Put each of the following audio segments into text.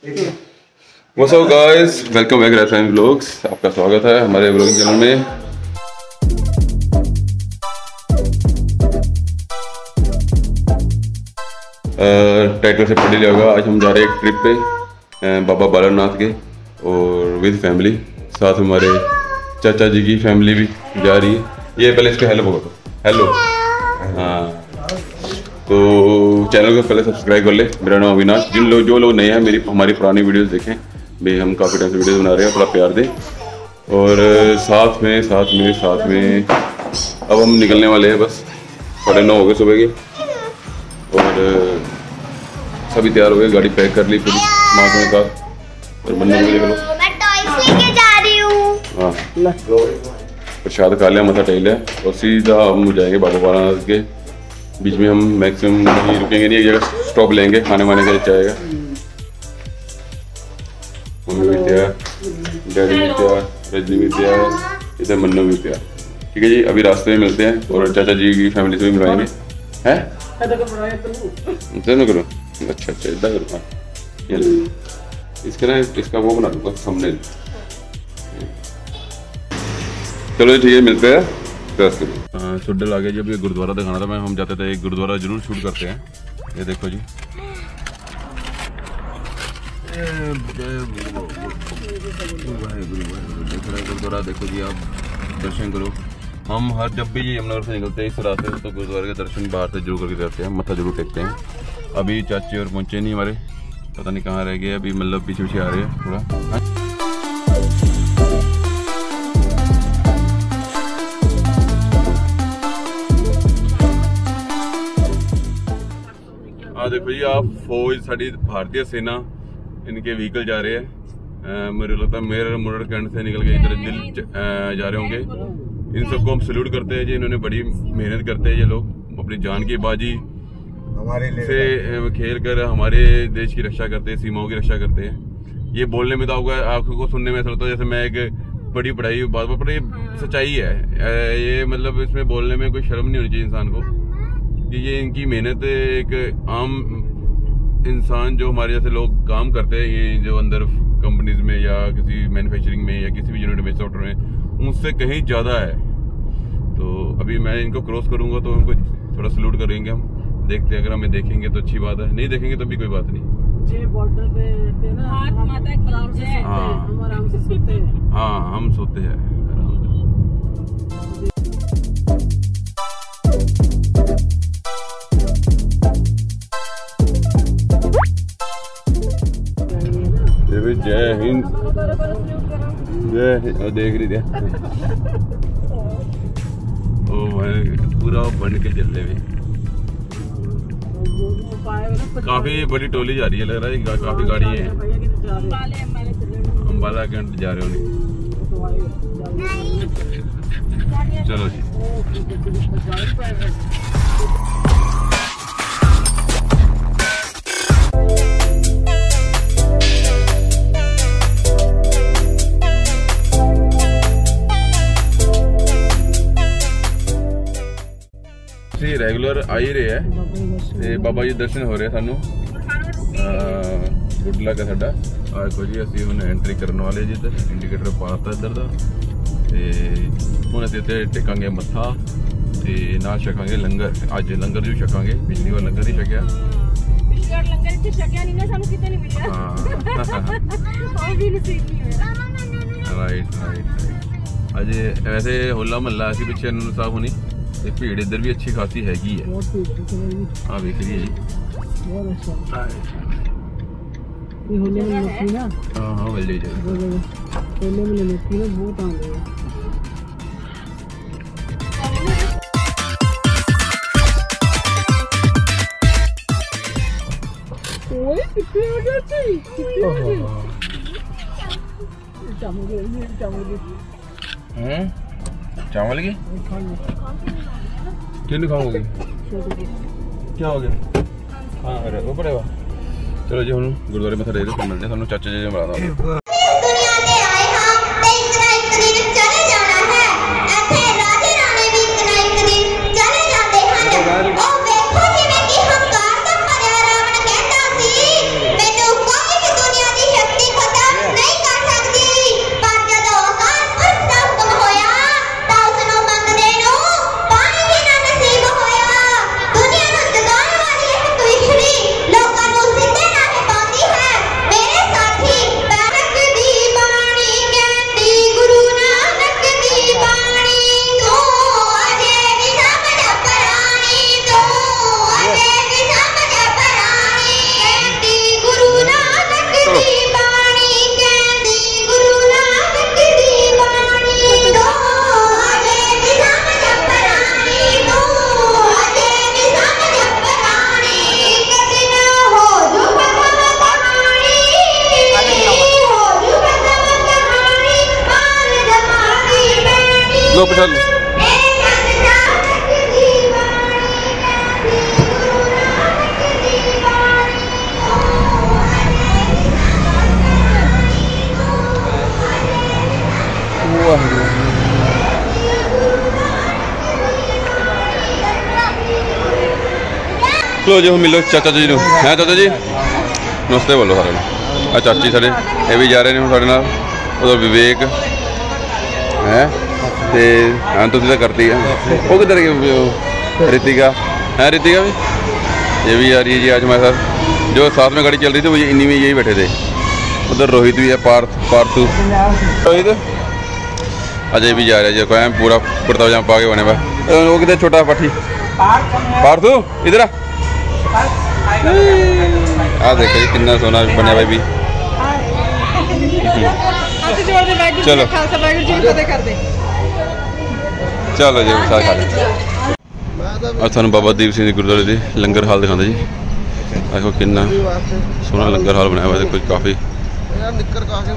What's up, guys? Welcome back Vlogs. आपका स्वागत है हमारे व्लॉगिंग चैनल में। टाइटल से पढ़ लिया होगा। आज हम जा रहे हैं एक ट्रिप पे बाबा बालानाथ के और विद फैमिली साथ हमारे चाचा जी की फैमिली भी जा रही है। ये पहले इसका हेलो बोलो हेलो हाँ। तो चैनल को पहले सब्सक्राइब कर ले। मेरा नाम अविनाश। जिन लोग जो लोग नए हैं मेरी हमारी पुरानी वीडियोस देखें। भाई हम काफ़ी टाइम से वीडियोस बना रहे हैं थोड़ा प्यार दें। और साथ में साथ में साथ में अब हम निकलने वाले हैं बस। साढ़े नौ हो गए सुबह के। और सभी तैयार हो गए गाड़ी पैक कर ली पूरी माँ के साथ और बंदे को देख लो। मैं टॉयज लेके जा रही हूँ। प्रसाद खा लिया मथा टेक लिया। और सीधा हम जाएँगे बाबा बालानाथ के। बीच में हम मैक्सिमम नहीं रुकेंगे नहीं एक जगह स्टॉप लेंगे खाने वाने का चाहेगा। मम्मी भी तैयार डैडी भी तैयार रजनी भी तैयार इधर मन्नू भी तैयार। ठीक है जी अभी रास्ते में मिलते हैं और चाचा जी की फैमिली से भी मिलवाएँगे। हैं? इधर ना करो। अच्छा अच्छा इधर करो। हाँ। इसका ना इसका वो बना दूँगा thumbnail चलो जी, ठीक है मिलते हैं। रास्ते में। सुडल आ गया जी, अभी ये गुरुद्वारा दिखाना था मैं। हम जाते थे, एक गुरुद्वारा ज़रूर शूट करते हैं। ये देखो जी। गुरुद्वारा देखो जी, आप दर्शन करो। हम हर, जब भी यमुनगर से निकलते हैं, इस रास्ते से तो गुरुद्वारे के दर्शन बाहर से ज़रूर करके करते हैं, मत्था ज़रूर टेकते हैं। अभी चाची और पहुँचे नहीं हमारे, पता नहीं कहाँ रह गए, अभी मतलब पीछे पीछे आ रहे हैं थोड़ा ਆ ਦੇਖੋ ਜੀ ਆ ਫੌਜ ਸਾਡੀ भारतीय सेना इनके व्हीकल जा रहे हैं अ, मुझे लगता है मेर मुरड़ कैंट से निकल के इधर दिल च- अ, जा रहे होंगे इन सबको हम सल्यूट करते हैं जी इन्होंने बड़ी मेहनत करते हैं ये लोग अपनी जान की बाजी हमारे लिए से अ, खेल कर हमारे देश की रक्षा करते हैं सीमाओं की रक्षा करते हैं ये बोलने में तो आपको आपको सुनने में ऐसा लगता है जैसे मैं एक बड़ी पढ़ाई बात पर ये सच्चाई है अ, ये मतलब इसमें बोलने में कोई शर्म नहीं होनी चाहिए इंसान को कि ये इनकी मेहनत एक आम इंसान जो हमारे जैसे लोग काम करते हैं ये जो अंदर कंपनीज़ में या किसी मैन्युफैक्चरिंग में या किसी भी यूनिट में सॉफ्टवेयर में उनसे कहीं ज़्यादा है। तो अभी मैं इनको क्रॉस करूँगा तो उनको थोड़ा सल्यूट करेंगे हम। देखते हैं अगर हमें देखेंगे तो अच्छी बात है। नहीं देखेंगे तो भी कोई बात नहीं। बॉर्डर पे रहते हैं ना भारत माता की आराम से सोते हैं। हाँ। हम सोते हैं। जय हिंद जय हिंद देख रही थी ओ भाई पूरा बन के चल रहे भी काफ़ी बड़ी टोली जा रही है लग रहा है काफ़ी गाड़ी है। अम्बाला कैंट जा रहे होंगे चलो जी ਰੈਗੂਲਰ ਆ ਹੀ ਰਹੇ ਹੈ ਤੇ ਬਾਬਾ ਜੀ ਦਰਸ਼ਨ ਹੋ ਰਹੇ ਸਾਨੂੰ। ਗੁੱਡ ਲੱਕ ਹੈ ਸਾਡਾ। ਆ ਦੇਖੋ ਜੀ ਅਸੀਂ ਹੁਣ ਐਂਟਰੀ ਕਰਨ ਵਾਲੇ ਜੀ ਤੇ ਇੰਡੀਕੇਟਰ ਪਾਤਾ ਇੱਧਰ ਦਾ। ਤੇ ਹੁਣ ਅਸੀਂ ਇੱਥੇ ਟੇਕਾਂਗੇ ਮੱਥਾ ਤੇ ਨਾਲ ਛਕਾਂਗੇ ਲੰਗਰ। ਅੱਜ ਲੰਗਰ ਜੋ ਛਕਾਂਗੇ ਪਿਛਲੀ ਵਾਰ ਲੰਗਰ ਨਹੀਂ ਛਕਿਆ। ਪਿਛਲੇ ਵਾਰ ਲੰਗਰ ਇੱਥੇ ਛਕਿਆ ਨਹੀਂ ਨਾ ਸਾਨੂੰ ਕਿਤੇ ਨਹੀਂ ਮਿਲਿਆ। ਹਾਂ। ਉਹ ਵੀ ਨਸੀਬ ਨਹੀਂ ਹੋਇਆ। ਰਾਈਟ ਰਾਈਟ ਅਜੇ ਵੈਸੇ ਹੋਲਾ ਮਹੱਲਾ ਅਸੀਂ ਪਿੱਛੇ ਨੂੰ ਸਾਹਿਬ ਹੁਣੀ। ये भीड़ इधर भी अच्छी खासी हैगी है। हाँ। देख रही है हाँ, ये होले में लेती ना? हाँ हाँ वाले जो होले में लेती ना बहुत आ गई ओए कितने हो गए थे कितने हो गए चामुगे चामुगे हैं? चावल की क्यों खाओगे क्या हो गया हाँ अरे ऊपर चलो जी हम गुरुद्वारे मथा रहे थे मिलते हैं सानू चाचा जी बड़ा ਲੋ ਜੀ ਹੁਣ ਮਿਲੋ ਚਾਚਾ ਜੀ ਨੂੰ ਹੈ ਚਾਚਾ ਜੀ ਨਮਸਤੇ ਬੋਲੋ ਸਾਰਿਆਂ ਨੂੰ ਆ ਚਾਚੀ ਸਾਡੇ ਇਹ ਵੀ ਜਾ ਰਹੇ ਨੇ ਹੁਣ ਸਾਡੇ ਨਾਲ ਉਧਰ ਵਿਵੇਕ ਹੈ ਤੇ ਹਾਂ ਤੁਸੀਂ ਤਾਂ ਕਰਤੀ ਹੈ ਉਹ ਕਿੱਧਰ ਗਏ वो रितिका है रितिका भी ये भी आ रही है जी आज हमारे साथ जो साथ में गाड़ी चल रही थी वो ये इन्हीं में यही बैठे थे उधर रोहित भी है पार्थ पार्थू रोहित अजय भी जा रहा है जी कोई पूरा कुर्ता पजामा पा के बने हुआ है। वो किधर छोटा पाठी पार्थू इधर आ ਆ ਦੇਖੋ ਜੀ ਕਿੰਨਾ ਸੋਹਣਾ ਬਣਿਆ ਬਾਈ ਵੀ। ਹੱਥ ਜੋੜ ਦੇ ਵਾਹਿਗੁਰੂ ਜੀ ਚਲੋ। ਕਾ ਖਾਲਸਾ ਵਾਹਿਗੁਰੂ ਜੀ ਕੀ ਫਤਿਹ ਕਰਦੇ। ਚਲੋ ਜੀ ਸਾਰਾ ਖਾ ਲਿਆ ਅੱਜ ਤੁਹਾਨੂੰ ਬਾਬਾ ਦੀਪ ਸਿੰਘ ਜੀ ਗੁਰਦੁਆਰੇ ਦੀ ਲੰਗਰ ਹਾਲ ਦਿਖਾਉਂਦਾ ਜੀ। ਦੇਖੋ ਕਿੰਨਾ ਸੋਹਣਾ ਲੰਗਰ ਹਾਲ ਬਣਾਇਆ ਹੋਇਆ ਦੇਖੋ ਕਾਫੀ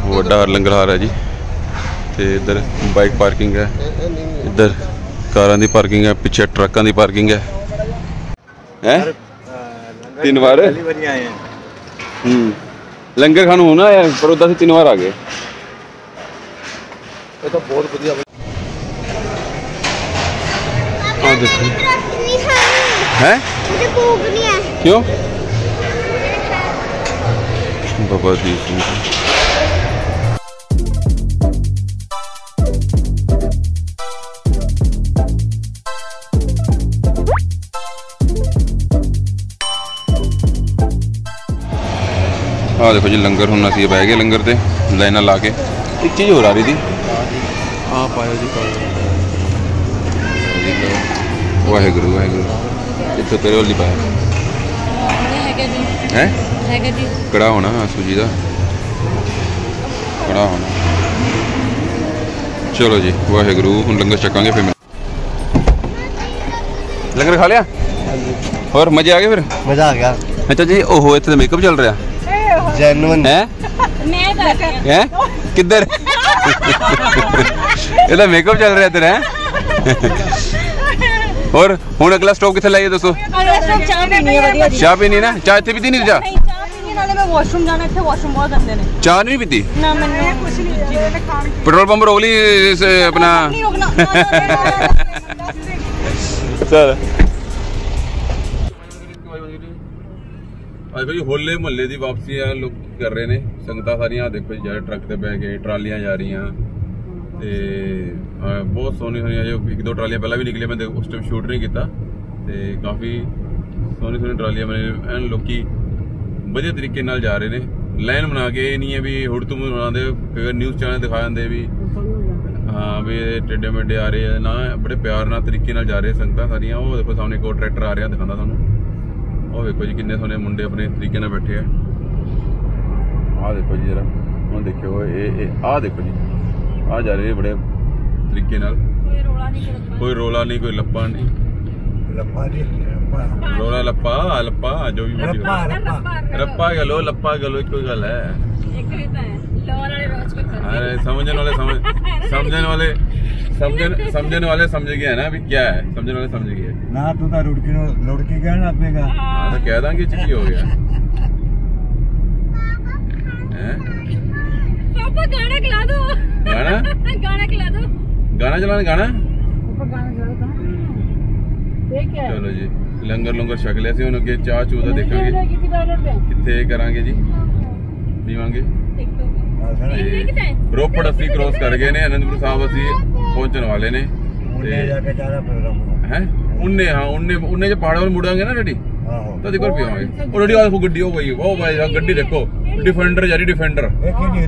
ਵੱਡਾ ਲੰਗਰ ਹਾਲ ਹੈ ਜੀ। ਤੇ ਇੱਧਰ ਬਾਈਕ ਪਾਰਕਿੰਗ ਹੈ। ਇੱਧਰ ਕਾਰਾਂ ਦੀ ਪਾਰਕਿੰਗ ਹੈ ਪਿੱਛੇ ਟਰੱਕਾਂ ਦੀ ਪਾਰਕਿੰਗ ਹੈ। ਹੈ? ਤਿੰਨ ਵਾਰ पहली बार ही आए हैं ਹੂੰ ਲੰਗਰ ਖਾਣ ਹੋਣਾ ਹੈ ਪਰ ਉਦਾਂ ਅਸੀਂ ਤਿੰਨ ਵਾਰ ਆ ਗਏ ये तो बहुत बढ़िया ਆ ਦੇਖੋ ਨਹੀਂ ਖਾਣੀ ਹੈ ਮੁਝੇ ਭੂਖ ਨਹੀਂ ਹੈ ਕਿਉਂ ਬਾਬਾ ਦੀਪ ਸਿੰਘ ਆ ਦੇਖੋ ਜੀ ਲੰਗਰ ਹੁਣ ਅਸੀਂ ਬਹਿ ਗਏ ਲੰਗਰ ਤੇ ਲਾਈਨਾਂ ਲਾ ਕੇ। ਇੱਕ ਚੀਜ਼ ਹੋਰ ਰਹੀ ਦੀ ਆ ਪਾਇਓ ਜੀ ਪਾਇਓ ਵਾਹਿਗੁਰੂ ਵਾਹਿਗੁਰੂ। ਇੱਥੇ ਤੇਰੇ ਵਾਲੀ ਪਾਇਆ। ਹੈ? ਕੜਾ ਹੋਣਾ ਸੂਜੀ ਦਾ। ਕੜਾ ਹੋਣਾ। ਚਲੋ ਜੀ ਵਾਹਿਗੁਰੂ ਹੁਣ ਲੰਗਰ ਚੱਕਾਂਗੇ ਫਿਰ ਲੰਗਰ ਖਾ ਲਿਆ? ਹੋਰ ਮਜ਼ੇ ਆ ਗਏ ਫਿਰ? ਮਜ਼ਾ ਆ ਗਿਆ। ਅੱਛਾ ਜੀ ਉਹ ਇੱਥੇ ਮੇਕਅਪ ਚੱਲ ਰਿਹਾ। जेनुअन ਹੈ ਮੈਂ ਦੱਸ ਹੈ ਕਿੱਧਰ ਇਹਦਾ ਮੇਕਅਪ ਚੱਲ ਰਿਹਾ ਤੇਰਾ ਹੈ ਹੋਰ ਹੁਣ ਅਗਲਾ ਸਟਾਪ ਕਿੱਥੇ ਲਾਈਏ ਦੱਸੋ ਅਗਲਾ ਸਟਾਪ ਚਾਹ ਪੀਣੀ ਹੈ ਵਧੀਆ ਜੀ ਚਾਹ ਪੀਣੀ ਨਾ ਚਾਹ ਇੱਥੇ ਪੀਤੀ ਨਹੀਂ ਚਾਹ ਨਹੀਂ ਚਾਹ ਪੀਣੀ ਨਾਲੇ ਮੈਂ ਵਾਸ਼ਰੂਮ ਜਾਣਾ ਇੱਥੇ ਵਾਸ਼ਰੂਮ ਬਹੁਤ ਗੰਦੇ ਨੇ ਚਾਹ ਨਹੀਂ ਪੀਤੀ ਨਾ ਮੈਨੂੰ ਕੁਝ ਨਹੀਂ ਜੀ पेट्रोल पंप रोक ली इस अपना ਨਹੀਂ ਰੁਕਣਾ ਨਾ, ਨਾ, ਨਾ, ਨਾ, ਨਾ। ਸਰ ਅੱਜ ਭਾਈ ਹੋਲੇ ਮਹੱਲੇ ਦੀ ਵਾਪਸੀ ਆ, ਲੋਕ ਕਰ ਰਹੇ ਨੇ? ਸੰਗਤਾਂ ਸਾਰੀਆਂ ਦੇਖੋ ਜੀ, ਜਿਹੜੇ ਟਰੱਕ ਤੇ ਬਹਿ ਕੇ ਟਰਾਲੀਆਂ ਜਾ ਰਹੀਆਂ। ਤੇ ਬਹੁਤ ਸੋਹਣੀ ਸੋਹਣੀਆਂ ਜੋ ਇੱਕ ਦੋ ਟਰਾਲੀਆਂ ਪਹਿਲਾਂ ਵੀ ਨਿਕਲੀਆਂ, ਮੈਂ ਉਸ ਟਾਈਮ ਸ਼ੂਟ ਨਹੀਂ ਕੀਤਾ। ਤੇ ਕਾਫੀ ਸੋਹਣੀ ਸੋਹਣੀ ਟਰਾਲੀਆਂ ਬਣੇ ਐਨ ਲੋਕੀ ਵਧੀਆ ਤਰੀਕੇ ਨਾਲ ਜਾ ਰਹੇ ਨੇ। ਲਾਈਨ ਬਣਾ ਕੇ ਇਹ ਨਹੀਂ ਹੈ ਵੀ ਹੁੜ ਹੁੜਤੂ ਬਣਾਉਂਦੇ ਫਿਰ ਨਿਊਜ਼ ਚੈਨਲ ਦਿਖਾ ਦਿੰਦੇ ਵੀ, ਹਾਂ, ਵੀ ਇਹ ਟੇਡੇ ਮੇਡੇ ਆ ਰਹੇ ਆ। ਨਾ, ਬੜੇ ਪਿਆਰ ਨਾਲ ਤਰੀਕੇ ਨਾਲ ਜਾ ਰਹੇ ਸੰਗਤਾਂ ਸਾਰੀਆਂ। ਉਹ ਦੇਖੋ, ਸਾਹਮਣੇ ਇੱਕ ਟਰੈਕਟਰ ਆ ਰਿਹਾ, ਦਿਖਾਉਂਦਾ ਤੁਹਾਨੂੰ। ਉਹ ਵੇਖੋ ਜੀ ਕਿੰਨੇ ਸੋਹਣੇ ਮੁੰਡੇ ਆਪਣੇ ਤਰੀਕੇ ਨਾਲ ਬੈਠੇ ਆ ਆਹ ਦੇਖੋ ਜੀ ਜਰਾ ਹੁਣ ਦੇਖਿਓ ਇਹ ਇਹ ਆਹ ਦੇਖੋ ਜੀ ਆ ਜਾ ਰਹੇ ਬੜੇ ਤਰੀਕੇ ਨਾਲ ਕੋਈ ਰੋਲਾ ਨਹੀਂ ਕੋਈ ਲੱਪਾ ਨਹੀਂ ਲੱਪਾ ਨਹੀਂ ਰੋਲਾ ਲੱਪਾ ਲੱਪਾ ਜੋ ਵੀ ਲੱਪਾ ਰੱਪਾ ਗਲੋ ਲੱਪਾ ਗਲੋ ਕੋਈ ਗੱਲ ਹੈ ਇੱਕ ਹੀ ਤਾਂ ਹੈ ਲੋਰ ਵਾਲੇ ਰੋਜ ਕੋ ਅਰੇ ਸਮਝਣ ਵਾਲੇ ਸਮਝ ਸਮਝਣ ਵਾਲੇ समझने समझने वाले समझ गए ना अभी क्या है समझने वाले समझ गए ना तू तो रुड़की नो लुड़की गया ना अपने हाँ तो कह देंगे कि की हो गया हैं? ਪਾਪਾ ਗਾਣਾ ਖਿਲਾ ਦੋ गाना ਗਾਣਾ ਖਿਲਾ ਦੋ गाना चलाना गाना ਪਾਪਾ ਗਾਣਾ ਖਿਲਾ ਦੋ ਇਹ ਕੀ ਚਲੋ ਜੀ ਲੰਗਰ ਲੰਗਰ ਛਕ ਲਿਆ ਸੀ ਹੁਣ ਅੱਗੇ ਚਾਹ ਚੂਹ ਦਾ ਦੇਖਾਂਗੇ ਕਿੱਥੇ ਡਾਊਨਲੋਡ ਤੇ ਕਿੱਥੇ ਕਰਾਂਗੇ ਜੀ ਪੀਵਾਂਗੇ ਟਿਕਟੋਕ ਇਹ ਕਿਤੇ ਹੈ ਰੋਪੜ ਅਸੀਂ ਕ੍ਰੋਸ ਕਰ ਗਏ ਨੇ ਅਨੰਦਪੁਰ ਸਾਹਿਬ ਅਸੀਂ ਪਹੁੰਚਣ ਵਾਲੇ ਨੇ ਉਹਨੇ ਜਾ ਕੇ ਜਾਣਾ ਪ੍ਰੋਗਰਾਮ ਹੈ? ਉਹਨੇ ਹਾਂ ਉਹਨੇ ਉਹਨੇ ਜੇ ਪਹਾੜਾਂ ਵੱਲ ਮੁੜਾਂਗੇ ਨਾ ਰੈਡੀ ਆਹੋ। ਤਾਂ ਦੇਖੋ ਪਿਆ ਉਹ ਰੈਡੀ ਆਹ ਗੱਡੀ ਉਹ ਗਈ ਉਹ ਭਾਈ ਗੱਡੀ ਦੇਖੋ। ਡਿਫੈਂਡਰ ਜਾਰੀ ਡਿਫੈਂਡਰ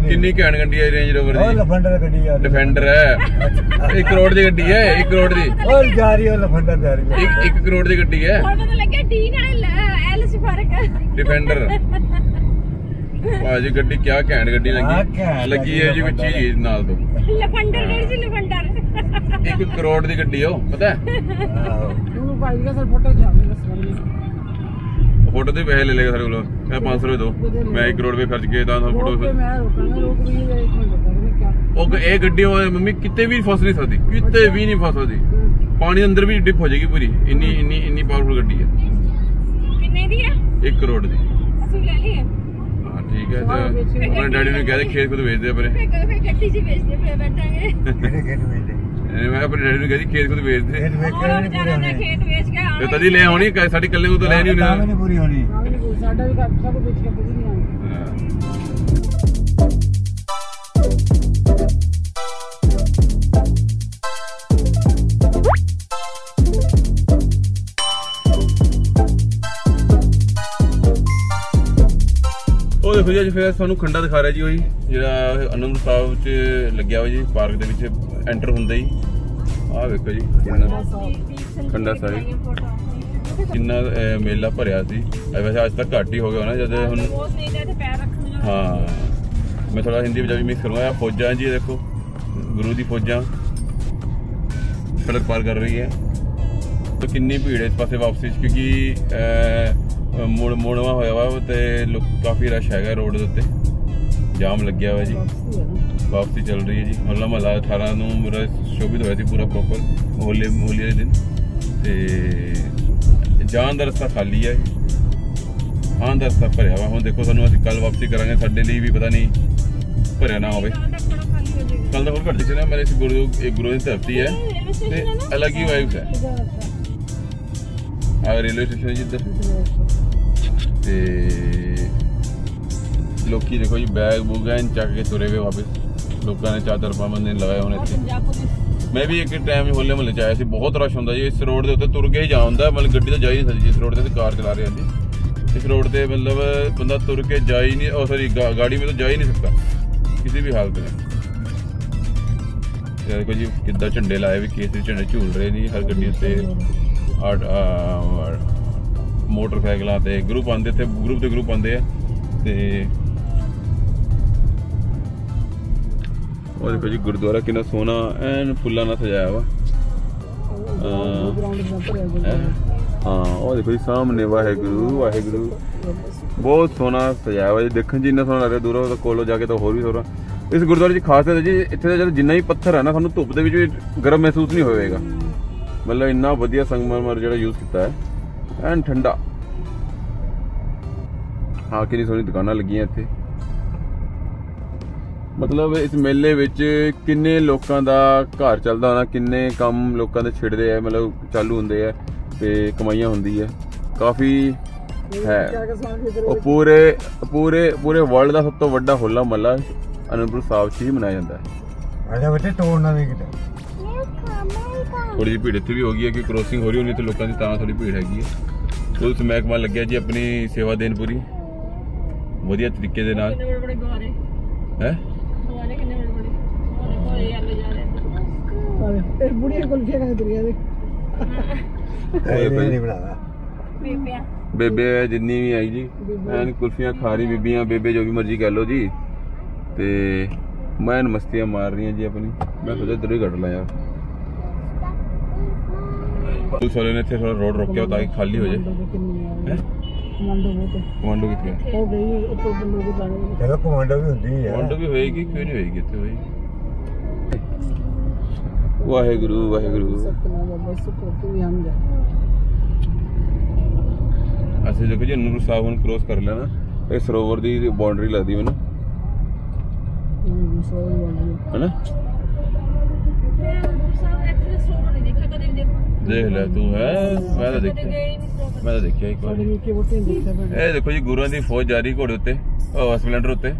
ਕਿੰਨੀ ਘੈਂਟ ਗੱਡੀ ਹੈ ਰੇਂਜ ਰੋਵਰ ਦੀ। ਡਿਫੈਂਡਰ ਗੱਡੀ ਹੈ। 1 ਕਰੋੜ ਦੀ ਗੱਡੀ ਹੈ 1 ਕਰੋੜ ਦੀ। ਉਹ ਜਾ ਰਹੀ ਉਹ ਲਫੰਡਰ ਜਾ ਰਹੀ 1 1 ਕਰੋੜ ਦੀ ਗੱਡੀ ਹੈ। ਡਿਫੈਂਡਰ ਭਾਜੀ ਗੱਡੀ ਕਿਆ ਘੈਂਟ ਗੱਡੀ ਲੱਗੀ। ਲੱਗੀ ਹੈ ਜੀ ਕੋਈ ਚੀਜ਼ ਨਾਲ ਤੋਂ। ਲਫੰਡਰ ਜਿਹੜੀ ਸੀ? ਲਫੰਡਰ 1 ਕਰੋੜ ਦੀ ਗੱਡੀ ਹੈ ਉਹ ਪਤਾ ਹੈ? ਉਹਨੂੰ ਭਾਈ ਦਾ ਸਰ ਫੋਟੋ ਚਾਹੀਦੀ ਬਸ ਫੋਟੋ ਦੇ ਪੈਸੇ ਲੈ ਲੇਗਾ ਸਾਡੇ ਕੋਲੋਂ। ਮੈਂ 500 ਰੁਪਏ ਦੋ। ਮੈਂ 1 ਕਰੋੜ ਰੁਪਏ ਖਰਚ ਕੇ ਤਾਂ ਫੋਟੋ ਮੈਂ ਰੋਕਾਂਗਾ ਰੋਕ ਵੀ ਨਹੀਂ ਇੱਕ ਮਿੰਟ ਉਹ ਇਹ ਗੱਡੀ ਉਹ ਮੰਮੀ ਕਿਤੇ ਵੀ ਫਸ ਨਹੀਂ ਸਕਦੀ। ਕਿਤੇ ਵੀ ਨਹੀਂ ਫਸ ਸਕਦੀ। ਪਾਣੀ ਅੰਦਰ ਵੀ ਡਿਪ ਹੋ ਜਾਏਗੀ ਪੂਰੀ। ਇੰਨੀ ਇੰਨੀ ਇੰਨੀ ਪਾਵਰਫੁਲ ਗੱਡੀ ਹੈ ਕਿੰਨੇ ਦੀ ਹੈ 1 ਕਰੋੜ ਦੀ। ਅਸੀਂ ਲੈ ਲਈਏ। ਹਾਂ ਠੀਕ ਹੈ ਤੇ ਆਪਣੇ ਡੈਡੀ ਨੂੰ ਕਹਿ ਦੇ ਖੇਤ ਖੁਦ ਵੇਚ ਦੇ ਆਪਣੇ ਫੇਰ ਫੇਰ ਗੱਡੀ 'ਚ ਵੇਚਦੇ ਫਿਰ ਬੈਠਾਂਗੇ। ਕਿਹੜੇ ਖੇਤ ਵੇਚਦੇ? ਇਹ ਮੈਂ ਆਪਣੇ ਡੈਡੀ ਨੂੰ ਕਹਿ ਦੀ ਖੇਤ ਖੁਦ ਵੇਚ ਦੇ। ਖੇਤ ਵੇਚ ਕੇ ਨਹੀਂ ਪੂਰੇ ਹੋਣੇ। ਖੇਤ ਵੇਚ ਕੇ ਤੇ ਤਦੀ ਲੈ ਆਉਣੀ ਸਾਡੀ ਕੱਲੇ ਨੂੰ ਤਾਂ ਲੈ ਨਹੀਂ ਹੋਣੀ ਨਹੀਂ ਪੂਰੀ ਹੋਣੀ। ਸਾਡਾ ਵੀ ਘਰ ਸਭ ਵੇਚ ਕੇ ਕੁਝ ਨਹੀਂ। ਉਹ ਦੇਖੋ ਜੀ ਅੱਜ ਫਿਰ ਸਾਨੂੰ ਖੰਡਾ ਦਿਖਾ ਰਿਹਾ ਜੀ ਉਹੀ ਜਿਹੜਾ ਅਨੰਦ ਸਾਹਿਬ ਚ ਲੱਗਿਆ ਹੋਇਆ ਜੀ ਪਾਰਕ ਦੇ ਵਿੱਚ। ਐਂਟਰ ਹੁੰਦਾ ਹੀ। ਆਹ ਵੇਖੋ ਜੀ ਕਿੰਨਾ ਖੰਡਾ ਸਾਹਿਬ। ਕਿੰਨਾ ਮੇਲਾ ਭਰਿਆ ਸੀ। ਵੈਸੇ ਅੱਜ ਤੱਕ ਘੱਟ ਹੀ ਹੋ ਗਿਆ ਹੋਣਾ ਜਦ ਹੁਣ ਹਾਂ। ਮੈਂ ਥੋੜਾ ਹਿੰਦੀ ਪੰਜਾਬੀ ਮਿਕਸ ਕਰੂੰਗਾ ਇਹ ਫੌਜਾਂ ਜੀ ਦੇਖੋ। ਗੁਰੂ ਦੀ ਫੌਜਾਂ। ਸੜਕ ਪਾਰ ਕਰ ਰਹੀ ਹੈ। ਤਾਂ ਕਿੰਨੀ ਭੀੜ ਇਸ ਪਾਸੇ ਵਾਪਸੀ 'ਚ ਕਿਉਂਕਿ ਅਹ, ਮੋੜ ਮੋੜਵਾ ਹੋਇਆ ਵਾ ਤੇ ਲੋਕ ਕਾਫੀ ਰਸ਼ ਹੈਗਾ ਰੋਡ ਦੇ ਉੱਤੇ। ਜਾਮ ਲੱਗਿਆ ਹੋਇਆ ਜੀ। ਵਾਪਸੀ ਚੱਲ ਰਹੀ ਹੈ ਜੀ। ਹੋਲਾ ਮਹੱਲਾ 18 ਨੂੰ ਮੇਰਾ ਸ਼ੋਭਿਤ ਹੋਇਆ ਸੀ ਪੂਰਾ ਪ੍ਰੋਪਰ ਹੋਲੇ ਹੋਲੀ ਦੇ ਦਿਨ। ਤੇ ਜਾਣ ਦਾ ਰਸਤਾ ਖਾਲੀ ਹੈ। ਆਉਣ ਦਾ ਰਸਤਾ ਭਰਿਆ ਵਾ। ਹੁਣ ਦੇਖੋ ਸਾਨੂੰ ਅਸੀਂ ਕੱਲ ਵਾਪਸੀ ਕਰਾਂਗੇ। ਸਾਡੇ ਲਈ ਵੀ ਪਤਾ ਨਹੀਂ ਭਰਿਆ ਨਾ ਹੋਵੇ। ਤਾਂ ਕੱਲ ਦਾ ਹੋਰ ਘੱਟ ਸੀ ਮੇਰੇ ਇਸ ਗੁਰੂ, ਇਹ ਗੁਰੂ ਦੀ ਧਰਤੀ ਹੈ। ਤੇ ਅਲੱਗ ਹੀ ਵਾਈਬਸ ਹੈ। ਆ ਰੇਲਵੇ ਸਟੇਸ਼ਨ ਹੈ ਜਿੱਧਰ ਤੇ ਲੋਕੀ ਦੇਖੋ ਜੀ ਬੈਗ ਬੂਗੈਨ ਚੱਕ ਕੇ ਤੁਰੇ ਵੇ ਵਾਪਸ। ਲੋਕਾਂ ਨੇ ਚਾਰ ਚਾਰ ਪੰਜ ਬੰਦੇ ਲਗਾਏ ਹੋਣੇ ਇੱਥੇ। ਮੈਂ ਵੀ ਇੱਕ ਟਾਈਮ ਹੋਲੇ ਮਹੱਲੇ ਚ ਆਇਆ ਸੀ, ਬਹੁਤ ਰਸ਼ ਹੁੰਦਾ ਜੀ। ਇਸ ਰੋਡ ਦੇ ਉੱਤੇ ਤੁਰ ਕੇ ਹੀ ਜਾ ਹੁੰਦਾ, ਮਤਲਬ ਗੱਡੀ ਤਾਂ ਜਾ ਹੀ ਨਹੀਂ ਸਕਦੀ ਇਸ ਰੋਡ ਤੇ ਕਾਰ ਚਲਾ ਰਹੇ ਹਾਂ ਜੀ। ਇਸ ਰੋਡ ਤੇ ਮਤਲਬ ਬੰਦਾ ਤੁਰ ਕੇ ਜਾ ਹੀ ਨਹੀਂ, ਉਹ ਸੌਰੀ ਗਾੜੀ ਵਿੱਚ ਤਾਂ ਜਾ ਹੀ ਨਹੀਂ ਸਕਦਾ। ਕਿਸੇ ਵੀ ਹਾਲਤ ਵਿੱਚ। ਇਹ ਦੇਖੋ ਜੀ, ਕਿੱਦਾਂ ਝੰਡੇ ਲਾਏ ਵੀ ਕੇਸਰੀ ਝੰਡੇ ਝੂਲ ਰਹੇ ਨੇ ਜੀ ਹਰ ਗੱਡੀ ਉੱਤੇ। ਮੋਟਰਸਾਈਕਲਾਂ ਤੇ ਗਰੁੱਪ ਆਉਂਦੇ ਤੇ ਗਰੁੱਪ 'ਤੇ ਗਰੁੱਪ ਆਉਂਦੇ ਆ। ਤੇ ਉਹ ਦੇਖੋ ਜੀ ਗੁਰਦੁਆਰਾ ਕਿੰਨਾ ਸੋਹਣਾ ਐਨ ਫੁੱਲਾਂ ਨਾਲ ਸਜਾਇਆ ਵਾ। ਹਾਂ। ਦੇ ਉਹ ਦੇਖੋ ਜੀ ਸਾਹਮਣੇ ਵਾਹਿਗੁਰੂ ਵਾਹਿਗੁਰੂ। ਬਹੁਤ ਸੋਹਣਾ ਸਜਾਇਆ ਹੋਇਆ ਜੀ ਦੇਖਣ 'ਚ ਇੰਨਾ ਸੋਹਣਾ ਲੱਗ ਰਿਹਾ ਦੂਰੋਂ ਤਾਂ ਕੋਲੋਂ ਜਾ ਕੇ ਤਾਂ ਹੋਰ ਵੀ ਸੋਹਣਾ। ਇਸ ਗੁਰਦੁਆਰੇ 'ਚ ਖਾਸੀਅਤ ਹੈ ਜੀ ਇੱਥੇ ਦਾ ਜਦ ਜਿੰਨਾ ਹੀ ਪੱਥਰ ਹੈ ਨਾ ਸਾਨੂੰ ਧੁੱਪ ਦੇ ਵਿੱਚ ਵੀ ਗਰਮ ਮਹਿਸੂਸ ਨਹੀਂ ਹੋਵੇਗਾ। ਮਤਲਬ ਇੰਨਾ ਵਧੀਆ ਸੰਗਮਰਮਰ ਜਿਹੜਾ ਯੂਜ਼ ਕੀਤਾ ਹੈ। ਐਨ ਠੰਡਾ। ਹਾਂ ਕਿੰਨੀ ਸੋਹਣੀ ਦੁਕਾਨਾਂ ਲੱਗੀਆਂ ਇੱਥੇ। ਮਤਲਬ ਇਸ ਮੇਲੇ ਵਿੱਚ ਕਿੰਨੇ ਲੋਕਾਂ ਦਾ ਘਰ ਚੱਲਦਾ ਹੋਣਾ ਕਿੰਨੇ ਕੰਮ ਲੋਕਾਂ ਦੇ ਛਿੜਦੇ ਆ ਮਤਲਬ ਚਾਲੂ ਹੁੰਦੇ ਆ ਤੇ ਕਮਾਈਆਂ ਹੁੰਦੀ ਹੈ ਕਾਫੀ ਹੈ। ਉਹ ਪੂਰੇ ਪੂਰੇ ਪੂਰੇ ਵਰਲਡ ਦਾ ਸਭ ਤੋਂ ਵੱਡਾ ਹੋਲਾ ਮਹੱਲਾ ਅਨੰਦਪੁਰ ਸਾਹਿਬ 'ਚ ਹੀ ਮਨਾਇਆ ਜਾਂਦਾ ਹੈ। ਅਜਾ ਬੱਚੇ ਤੋੜਨਾ ਵੀ ਕਿਤੇ? ਥੋੜੀ ਜਿਹੀ ਭੀੜ ਇੱਥੇ ਵੀ ਹੋ ਗਈ ਹੈ ਕਿ ਕ੍ਰੋਸਿੰਗ ਹੋ ਰਹੀ ਹੋਣੀ ਤੇ ਲੋਕਾਂ ਦੀ ਤਾਂ ਥੋੜੀ ਭੀੜ ਹੈਗੀ ਹੈ। ਪੁਲਿਸ ਮਹਿਕਮਾ ਲੱਗਿਆ ਜੀ ਆਪਣੀ ਸੇਵਾ ਦੇਣ ਪੂਰੀ। ਵਧੀਆ ਤਰੀਕੇ ਦੇ ਨਾਲ। ਹੈ ਗੁਆਰੇ ਕਿੰਨੇ ਬੜੇ ਬੜੇ ਉਹ ਦੇਖੋ ਇਹ ਦੇ। ਇਹ ਨਹੀਂ ਬਣਾਦਾ ਬੀਬੀਆਂ। ਬੇਬੇ ਜਿੰਨੀ ਵੀ ਆਈ ਜੀ ਐਨ ਕੁਲਫੀਆਂ ਖਾ ਰਹੀ ਬੀਬੀਆਂ ਬੇਬੇ ਜੋ ਵੀ ਮਰਜ਼ੀ ਕਹਿ ਲਓ ਜੀ। ਤੇ ਮੈਂ ਮਸਤੀਆਂ ਮਾਰ ਰਹੀਆਂ ਜੀ ਆਪਣੀ। ਮੈਂ ਸੋਚਿਆ ਇੱਧਰ ਹੀ ਕੱਢ ਲਾਂ ਯਾਰ। ਪੁਲਿਸ ਵਾਲੇ ਨੇ ਇੱਥੇ ਥੋੜਾ ਰੋਡ ਰੋਕਿਆ ਤਾਂ ਕਿ ਖਾਲੀ ਹੋ ਜਾਏ। ਕਮਾਂਡੋ ਬਹੁਤ ਕਿੱਥੇ ਹੈ ਗਈ ਉੱਪਰ ਵੀ ਹੁੰਦੀ ਹੈ ਕਮਾਂਡੋ ਵੀ ਹੋਏਗੀ ਕਿਉਂ ਨਹੀਂ ਹੋਏਗੀ ਇੱਥੇ ਹੋਏਗੀ ਵਾਹਿਗੁਰੂ ਵਾਹਿਗੁਰੂ। ਸਤਨਾਮ ਬਾਬਾ ਸੁਖੋ ਤੂੰ ਹੀ ਜਾ ਅਸੀਂ ਦੇਖੋ ਜੀ ਅਨੰਦਪੁਰ ਸਾਹਿਬ ਨੂੰ ਕ੍ਰੋਸ ਕਰ ਲੈਣਾ। ਇਹ ਸਰੋਵਰ ਦੀ ਬਾਉਂਡਰੀ ਲੱਗਦੀ ਮੈਨੂੰ। ਹੈਨਾ? ਦੇਖ ਲੈ ਤੂੰ, ਹੈ? ਮੈਂ ਤਾਂ ਦੇਖਿਆ। ਮੈਂ ਤਾਂ ਦੇਖਿਆ ਇੱਕ ਸਾਡੇ ਇਹ ਦੇਖੋ ਜੀ, ਗੁਰੂਆਂ ਦੀ ਫੌਜ ਜਾ ਰਹੀ ਘੋੜੇ ਉੱਤੇ ਉਹ ਸਪਲੈਂਡਰ ਉੱਤੇ।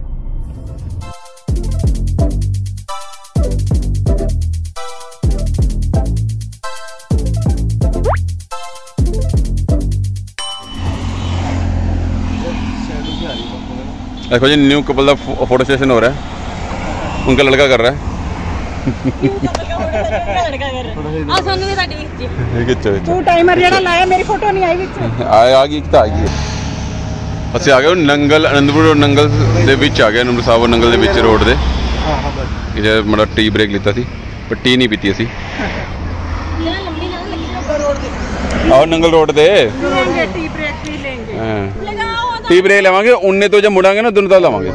देखो जी न्यू कपल का फोटो सेशन हो रहा है उनका लड़का कर रहा है ਆ ਸਾਨੂੰ ਵੀ ਤੁਹਾਡੀ ਵਿੱਚ ये किच्चो विच ਤੂੰ ਟਾਈਮਰ ਜਿਹੜਾ ਲਾਇਆ ਮੇਰੀ ਫੋਟੋ ਨਹੀਂ ਆਈ ਵਿੱਚ ਆਏ ਆ ਗਈ ਇੱਕ ਤਾਂ ਆ ਗਈ ਹੈ। ਅਸੀਂ ਆ ਗਏ ਹੁਣ ਨੰਗਲ ਅਨੰਦਪੁਰ ਰੋਡ ਨੰਗਲ ਦੇ ਵਿੱਚ ਆ ਗਏ ਅਨੰਦਪੁਰ ਸਾਹਿਬ ਨੰਗਲ ਦੇ ਵਿੱਚ ਰੋਡ ਦੇ ਹਾਂ ਹਾਂ ਬਸ ਇਹ ਮੜਾ ਟੀ ਬ੍ਰੇਕ ਲਿੱਤਾ ਸੀ ਪਰ ਟੀ ਨਹੀਂ ਪੀਤੀ ਅਸੀਂ ਜਿਹੜਾ ਲੰਬੀ ਨਾਲ ਲੱਗੀ ਰੋਡ ਤੇ ਆਓ ਨੰਗਲ ਰੋਡ ਤੇ ਲੈਂਗੇ ਟੀ ਬ੍ਰੇਕ ਵੀ ਲੈਂਗੇ ਹਾਂ ਲਗਾਓ ਟੀ ਬ੍ਰੇਕ ਲਵਾਂਗੇ ਉਨੇ ਤੋਂ ਜਦ ਮੁੜਾਂਗੇ ਨਾ ਦੋਨੋਂ ਤਾਂ ਲਵਾਂਗੇ।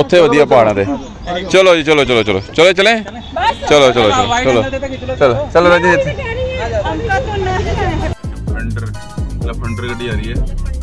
ਉੱਥੇ ਵਧੀਆ ਪਹਾੜਾਂ ਤੇ। ਚਲੋ ਜੀ ਚਲੋ ਚਲੋ ਚਲੋ। ਚਲੋ ਚਲੇ? ਚਲੋ ਚਲੋ ਚਲੋ ਚਲੋ। ਚਲੋ ਚਲੋ ਰਾਜੀ ਇੱਥੇ। ਅੰਕਲ ਤੋਂ ਨਾ ਫੰਡਰ ਗੱਡੀ ਆ ਰਹੀ ਹੈ।